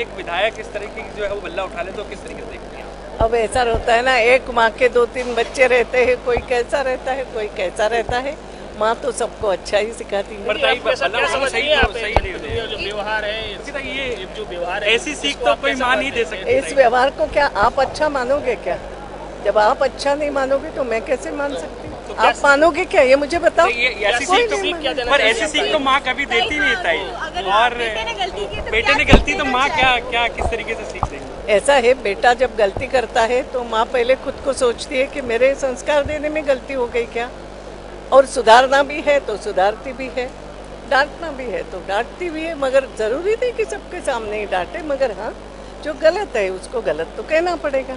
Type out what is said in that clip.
कि एक विधायक इस तरीके की जो है वो बल्ला उठा ले तो किस तरीके से देखते हैं अब ऐसा रहता है ना एक माँ के दो तीन बच्चे रहते हैं कोई कैसा रहता है कोई कैसा रहता है। माँ तो सबको अच्छा ही सिखाती है। ऐसा बल्ला क्या सही है तो- सही इन नहीं बच्चों है। का जो व्यवहार है ये ये जो व्यवहार है ऐसी सीख तो कोई माँ नहीं दे सकती इस व्यवहार को क्या आप अच्छा मानोगे क्या? जब आप अच्छा नहीं मानोगे तो मैं कैसे मान सकती हूँ? तो आप मानोगे क्या? ये मुझे बताओ। तो ऐसी सीख तो पर ऐसी सीख तो माँ कभी देती नहीं ताई। और बेटे ने गलती तो तो माँ क्या क्या किस तरीके से सीख देंगी? ऐसा है बेटा जब गलती करता है तो माँ पहले खुद को सोचती है कि मेरे संस्कार देने में गलती हो गई क्या? और सुधारना भी है तो सुधारती भी है डांटना भी है तो डांटती भी है मगर ज़रूरी नहीं कि सबके सामने ही डांटे मगर हाँ जो गलत है उसको गलत तो कहना पड़ेगा।